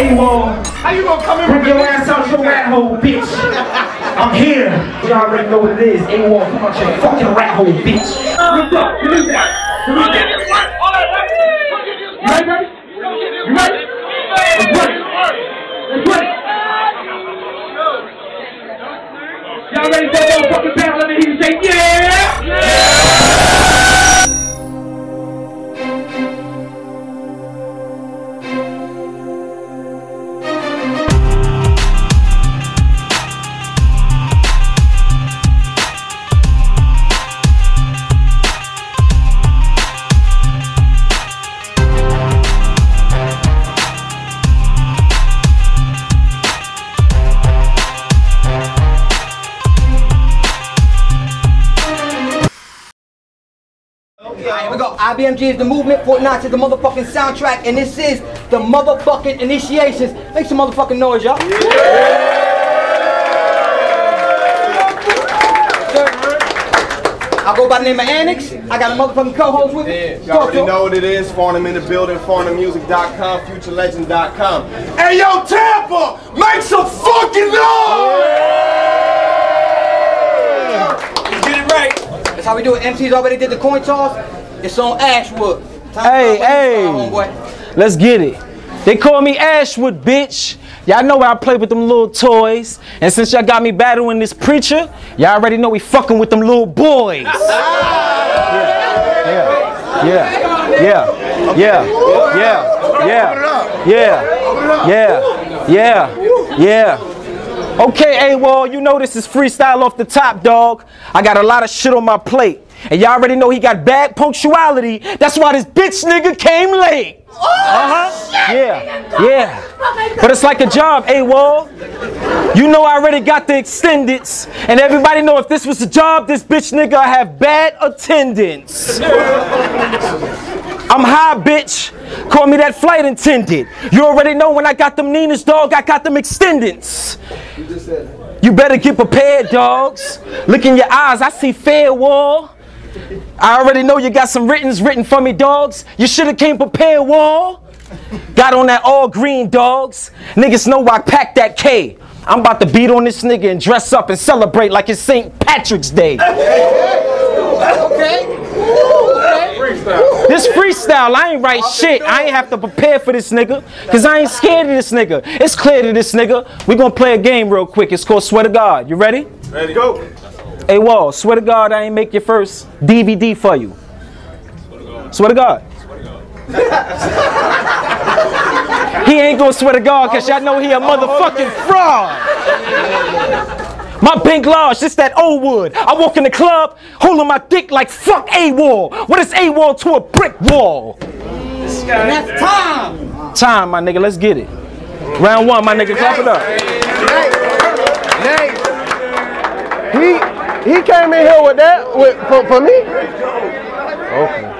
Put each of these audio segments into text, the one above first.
AWOL. How you gonna come in Bring your ass out your rat hole, bitch. I'm here. You already know what it is. AWOL, come out your fucking rat hole, bitch. Look up, look at You ready? You ready? Let's work. Let's work. Y'all ready for a motherfucking battle? Let me hear you say, yeah! IBMG is the movement, Fort Knox is the motherfucking soundtrack, and this is the motherfucking initiations. Make some motherfucking noise, y'all. I go by the name of Annex. I got a motherfucking co-host with me. You already know what it is. Farnham in the building, farnhammusic.com, futurelegends.com. Hey, yo, Tampa, make some fucking noise! Let's get it right. That's how we do it. MC's already did the coin toss. It's on Ashwood. Time Hey, hey. Let's get it. They call me Ashwood, bitch. Y'all know I play with them little toys. And since y'all got me battling this preacher, y'all already know we fucking with them little boys. Ah. Yeah, yeah, yeah, yeah, yeah, yeah, yeah, yeah, yeah, yeah. Okay, AWOL, you know this is freestyle off the top, dog. I got a lot of shit on my plate. And y'all already know he got bad punctuality. That's why this bitch nigga came late. Uh-huh. Yeah. Yeah. But it's like a job, AWOL. You know I already got the extendeds. And everybody know if this was a job, this bitch nigga have bad attendance. I'm high, bitch. Call me that flight attendant. You already know when I got them Nina's dog, I got them extendeds. You better get prepared, dogs. Look in your eyes, I see fair wall. I already know you got some writtens written for me, dogs. You should have came prepared, wall. Got on that all green, dogs. Niggas know I packed that K. I'm about to beat on this nigga and dress up and celebrate like it's St. Patrick's Day. Okay? This freestyle, I ain't write shit. I ain't have to prepare for this nigga. Cause I ain't scared of this nigga. It's clear to this nigga. We gonna play a game real quick. It's called Swear to God. You ready? Ready, go. Hey Wall, swear to God I ain't make your first DVD for you. Swear to God. he ain't gonna swear to God because y'all know he a motherfucking fraud. My pink large, this that old wood. I walk in the club, holding my dick like fuck AWOL. What is AWOL to a brick wall? That's time. Time, my nigga, let's get it. Round one, my nigga, clap it up. He he came in here with that with, for, for me. Okay.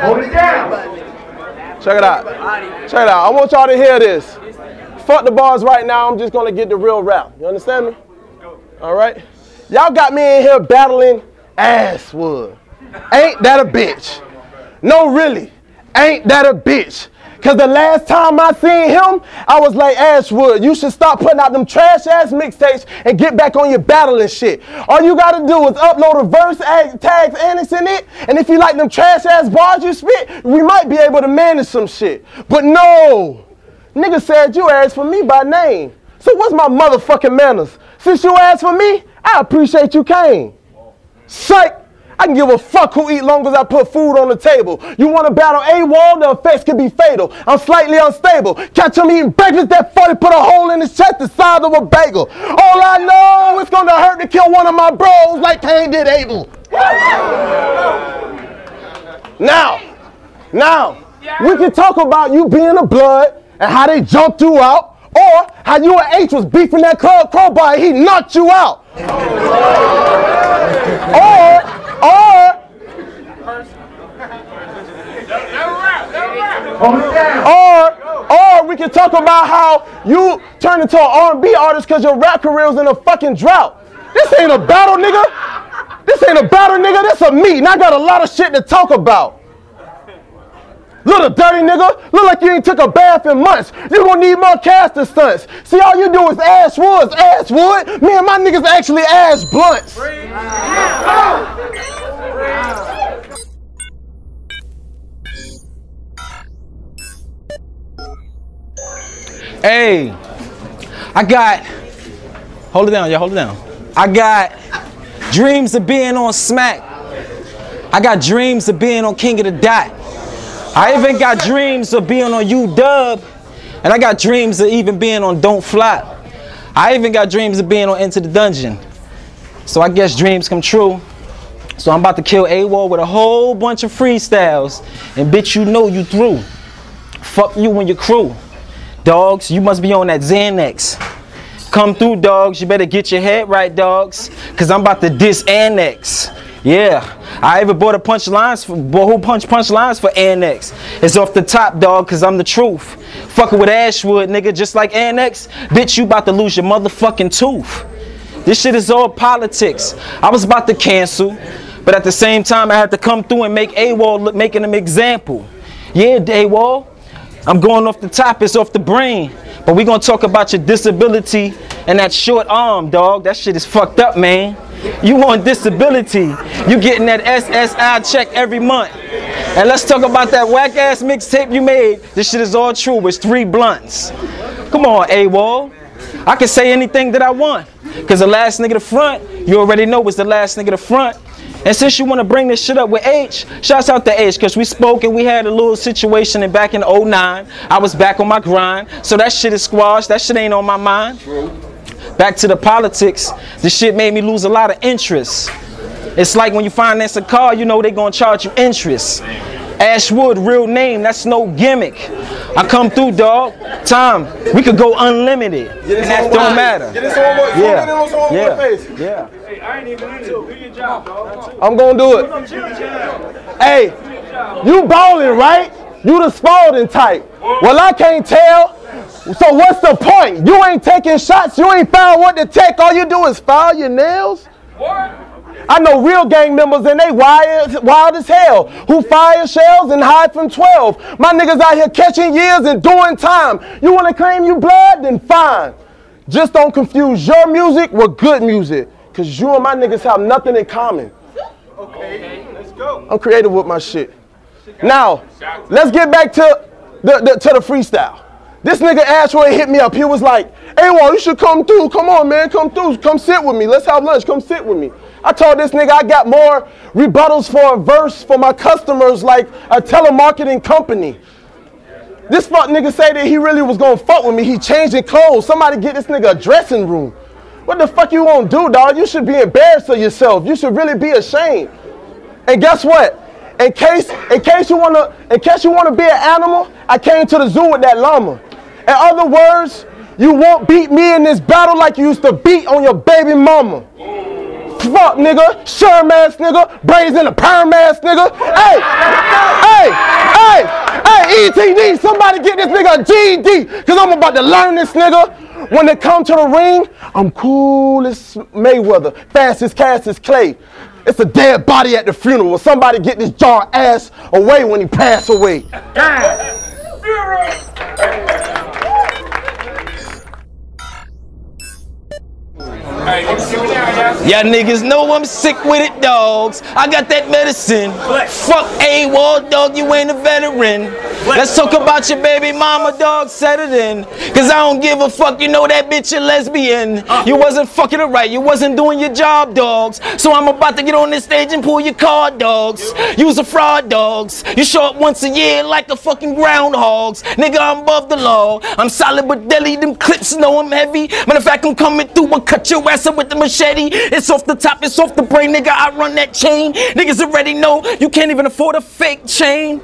Hold it down. Check it out. Check it out. I want y'all to hear this. Fuck the bars right now. I'm just gonna get the real rap. You understand me? All right. Y'all got me in here battling Asswood. Ain't that a bitch? No, really. Ain't that a bitch? Cause the last time I seen him, I was like, Ashwood, you should stop putting out them trash ass mixtapes and get back on your battling shit. All you gotta do is upload a verse, add, tags in it, and if you like them trash ass bars you spit, we might be able to manage some shit. But no, nigga said you asked for me by name. So what's my motherfucking manners? Since you asked for me, I appreciate you came. Psych! I can give a fuck who eat long as I put food on the table. You want to battle AWOL? The effects can be fatal. I'm slightly unstable. Catch him eating breakfast that funny, put a hole in his chest the size of a bagel. All I know, it's gonna hurt to kill one of my bros like Cain did Abel. Now, now, we can talk about you being a blood and how they jumped you out, or how you and H was beefing that club crowbar and he knocked you out. or, or, Hold it down. Or, or we can talk about how you turned into an R&B artist because your rap career was in a fucking drought. This ain't a battle, nigga. This ain't a battle, nigga. This a meet, and I got a lot of shit to talk about. Little dirty nigga, look like you ain't took a bath in months. You gonna need more caster stunts. See, all you do is ash woods, ass wood. Me and my niggas actually ass blunts. Hey, I got, hold it down, y'all, hold it down. I got dreams of being on Smack. I got dreams of being on King of the Dot. I even got dreams of being on UW. And I got dreams of even being on Don't Flop. I even got dreams of being on Enter the Dungeon. So I guess dreams come true. So I'm about to kill AWOL with a whole bunch of freestyles. And bitch, you know you through. Fuck you and your crew. Dogs, you must be on that Xanax. Come through, dogs. You better get your head right, dogs. Cause I'm about to diss Annex. Yeah. I even bought a punch lines for who punch punch lines for Annex. It's off the top, dog, cause I'm the truth. Fucking with Ashwood, nigga, just like Annex. Bitch, you about to lose your motherfucking tooth. This shit is all politics. I was about to cancel, but at the same time, I had to come through and make AWOL look, making an example. Yeah, AWOL, I'm going off the top, it's off the brain. But we gonna talk about your disability and that short arm, dog. That shit is fucked up, man. You on disability. You getting that SSI check every month. And let's talk about that whack ass mixtape you made. This shit is all true. It's three blunts. Come on, AWOL. I can say anything that I want. Cause the last nigga to front, you already know was the last nigga to front. And since you want to bring this shit up with H, shouts out to H, because we spoke and we had a little situation and back in 09. I was back on my grind. So that shit is squashed. That shit ain't on my mind. Back to the politics, this shit made me lose a lot of interest. It's like when you finance a car, you know they gonna charge you interest. Ashwood, real name, that's no gimmick. I come through, dog. Time, we could go unlimited. And that don't matter. Get this on Yeah. get Yeah. face. Yeah. Hey, I ain't even in it. Do your job, dog. I'm gonna do it. Chill, chill. Hey, you bowling, right? You the Spalding type. Well, I can't tell. So what's the point? You ain't taking shots. You ain't found what to take. All you do is file your nails. I know real gang members and they wild, wild as hell who fire shells and hide from 12. My niggas out here catching years and doing time. You want to claim you blood? Then fine. Just don't confuse your music with good music. Because you and my niggas have nothing in common. Okay, let's go. I'm creative with my shit. Now, let's get back to the, the to the freestyle. This nigga Ashway hit me up. He was like, "Hey, well, you should come through. Come on, man, come through. Come sit with me. Let's have lunch. Come sit with me." I told this nigga I got more rebuttals for a verse for my customers like a telemarketing company. This fuck nigga say that he really was gonna fuck with me. He changing clothes. Somebody get this nigga a dressing room. What the fuck you won't do, dog? You should be embarrassed of yourself. You should really be ashamed. And guess what? In case, in case you wanna, in case you wanna be an animal, I came to the zoo with that llama. In other words, you won't beat me in this battle like you used to beat on your baby mama. Fuck nigga, sherm ass nigga, braids in a perm ass nigga. Hey, hey, hey, hey, ETD, somebody get this nigga a GED, cause I'm about to learn this nigga. When they come to the ring, I'm cool as Mayweather, fast as Cassius Clay. It's a dead body at the funeral. Somebody get this jar ass away when he pass away? Y'all niggas know I'm sick with it, dogs. I got that medicine. Fuck AWOL, dog, you ain't a veteran. Let's talk about your baby mama, dog, set it in. Cause I don't give a fuck, you know that bitch a lesbian. Uh. You wasn't fucking it right, you wasn't doing your job, dogs. So I'm about to get on this stage and pull your card, dogs. You's a fraud, dogs. You show up once a year like a fucking groundhogs. Nigga, I'm above the law. I'm solid but deadly, them clips know I'm heavy. Matter of fact, I'm coming through, I'll cut your ass up with the machete. It's off the top, it's off the brain, nigga. I run that chain. Niggas already know you can't even afford a fake chain.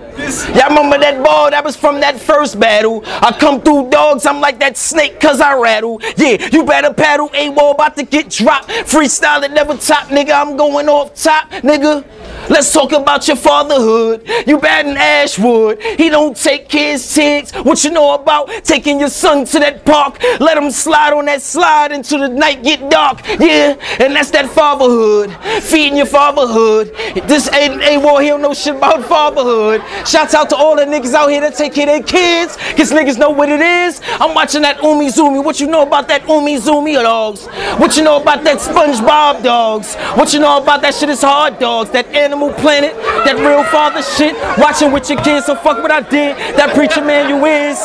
Y'all remember that ball that was from that first battle? I come through dogs, I'm like that snake cause I rattle. Yeah, you better paddle. A wall about to get dropped. Freestyle it never top, nigga. I'm going off top, nigga. Let's talk about your fatherhood. You bad in Ashwood. He don't take kids' tigs. What you know about taking your son to that park? Let him slide on that slide until the night get dark. Yeah, and that's that fatherhood. Feeding your fatherhood. This ain't a war. He don't know shit about fatherhood. Shouts out to all the niggas out here that take care of their kids. Cause niggas know what it is. I'm watching that Umizoomi. What you know about that Umizoomi dogs? What you know about that SpongeBob dogs? What you know about that shit is hard dogs? That Animal Planet, that real father shit. Watching with your kids, so fuck what I did. That preacher man you is.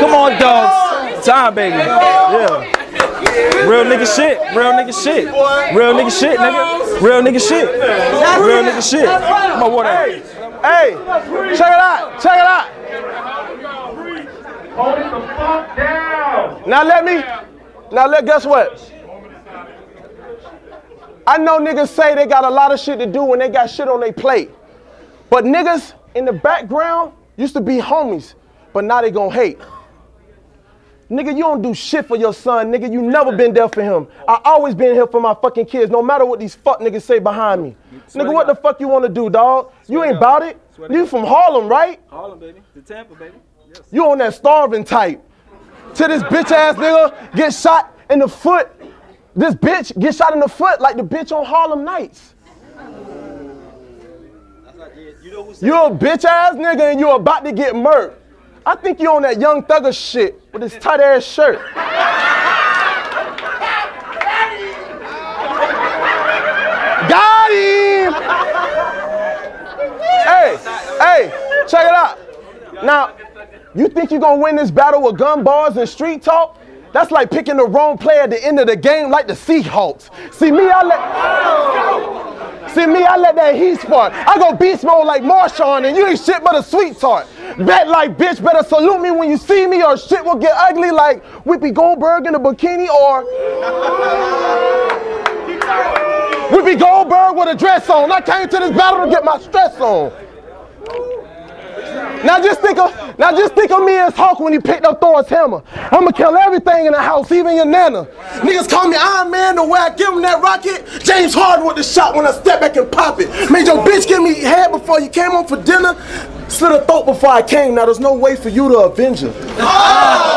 Come on, dogs. Time, baby. Yeah. Real nigga shit. Real nigga shit. Real nigga shit, nigga. Real nigga shit. Real nigga shit. Come on, water. Hey, check it out. Check it out. Hold the fuck down. Now let me. Now let guess what? I know niggas say they got a lot of shit to do when they got shit on their plate. But niggas in the background used to be homies, but now they gon' hate. Nigga, you don't do shit for your son, nigga. You never been there for him. I always been here for my fucking kids, no matter what these fuck niggas say behind me. Nigga, what the fuck you wanna do, dog? You ain't about it. You from Harlem, right? Harlem, baby. The Tampa, baby. You on that starving type. to this bitch ass nigga get shot in the foot. This bitch get shot in the foot like the bitch on Harlem Nights. You a bitch ass nigga and you about to get murked. I think you on that young thugger shit with this tight ass shirt. Got him! Hey, hey, check it out. Now, you think you gonna win this battle with gun bars and street talk? That's like picking the wrong player at the end of the game, like the Seahawks. See me, I let. See me, I let that heat spark. I go beast mode like Marshawn, and you ain't shit but a sweet tart. Bet like bitch, better salute me when you see me, or shit will get ugly like Whoopi Goldberg in a bikini, or Whoopi Goldberg with a dress on. I came to this battle to get my stress on. Now just think of now just think of me as Hulk when he picked up Thor's hammer. I'ma kill everything in the house, even your nana. Niggas call me Iron Man the way I give him that rocket. James Harden with the shot when I step back and pop it. Made your bitch give me head before you came home for dinner. Slit her throat before I came. Now there's no way for you to avenge her. Ah!